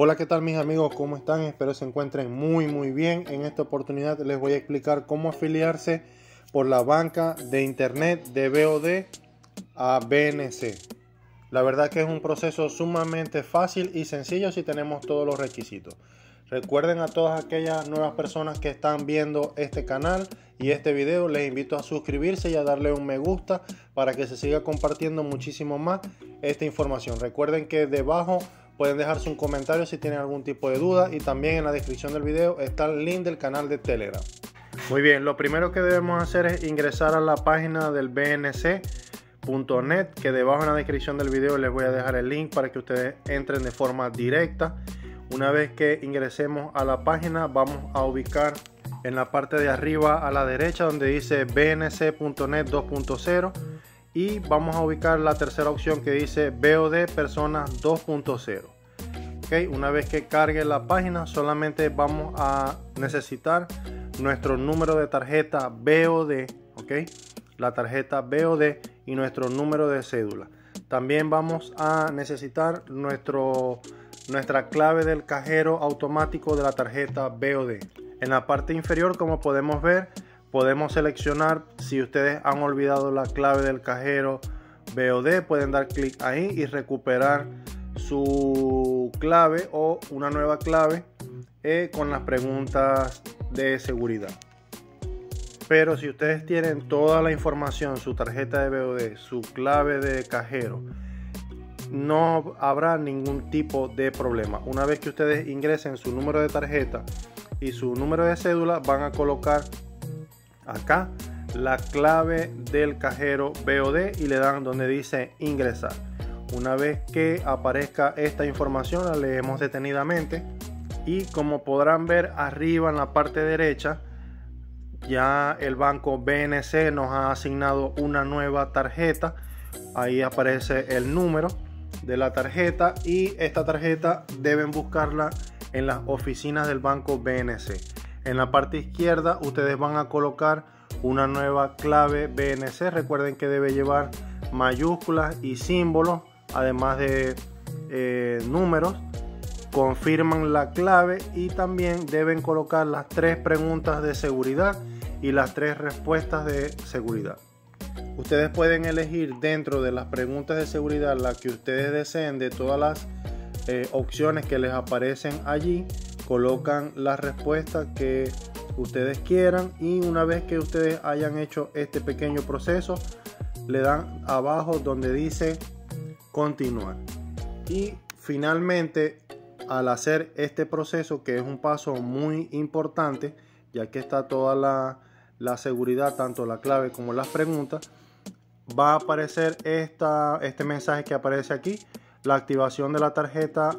Hola, ¿qué tal mis amigos? ¿Cómo están? Espero se encuentren muy muy bien. En esta oportunidad les voy a explicar cómo afiliarse por la banca de internet de BOD a BNC. La verdad que es un proceso sumamente fácil y sencillo si tenemos todos los requisitos. Recuerden a todas aquellas nuevas personas que están viendo este canal y este video, les invito a suscribirse y a darle un me gusta para que se siga compartiendo muchísimo más esta información. Recuerden que debajo pueden dejarse un comentario si tienen algún tipo de duda y también en la descripción del video está el link del canal de Telegram. Muy bien, lo primero que debemos hacer es ingresar a la página del bnc.net que debajo en la descripción del video les voy a dejar el link para que ustedes entren de forma directa una vez que ingresemos a la página vamos a ubicar en la parte de arriba a la derecha donde dice bnc.net 2.0 y vamos a ubicar la tercera opción que dice BOD Personas 2.0. Okay, una vez que cargue la página solamente vamos a necesitar nuestro número de tarjeta BOD, okay, la tarjeta BOD y nuestro número de cédula. También vamos a necesitar nuestro nuestra clave del cajero automático de la tarjeta BOD. En la parte inferior, como podemos ver, podemos seleccionar si ustedes han olvidado la clave del cajero BOD, pueden dar clic ahí y recuperar su clave o una nueva clave eh, con las preguntas de seguridad. Pero si ustedes tienen toda la información, su tarjeta de BOD, su clave de cajero, no habrá ningún tipo de problema. Una vez que ustedes ingresen su número de tarjeta y su número de cédula, van a colocar acá la clave del cajero BOD y le dan donde dice ingresar. Una vez que aparezca esta información, la leemos detenidamente y como podrán ver arriba en la parte derecha, ya el banco BNC nos ha asignado una nueva tarjeta. Ahí aparece el número de la tarjeta y esta tarjeta deben buscarla en las oficinas del banco BNC. En la parte izquierda ustedes van a colocar una nueva clave BNC. Recuerden que debe llevar mayúsculas y símbolos, además de eh, números. Confirman la clave y también deben colocar las tres preguntas de seguridad y las tres respuestas de seguridad. Ustedes pueden elegir dentro de las preguntas de seguridad la que ustedes deseen de todas las eh, opciones que les aparecen allí. Colocan la respuesta que ustedes quieran y una vez que ustedes hayan hecho este pequeño proceso le dan abajo donde dice continuar. Y finalmente al hacer este proceso que es un paso muy importante ya que está toda la, la seguridad, tanto la clave como las preguntas, va a aparecer esta, este mensaje que aparece aquí. La activación de la tarjeta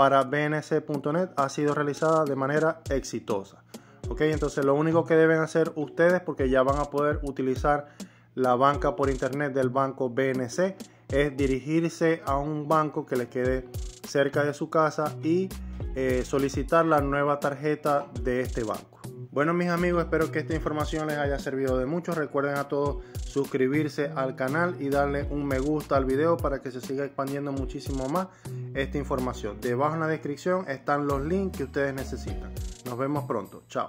para bnc.net ha sido realizada de manera exitosa. Ok, entonces lo único que deben hacer ustedes, porque ya van a poder utilizar la banca por internet del banco BNC, es dirigirse a un banco que les quede cerca de su casa y eh, solicitar la nueva tarjeta de este banco. Bueno mis amigos, espero que esta información les haya servido de mucho. Recuerden a todos suscribirse al canal y darle un me gusta al video para que se siga expandiendo muchísimo más esta información. Debajo en la descripción están los links que ustedes necesitan. Nos vemos pronto. Chao.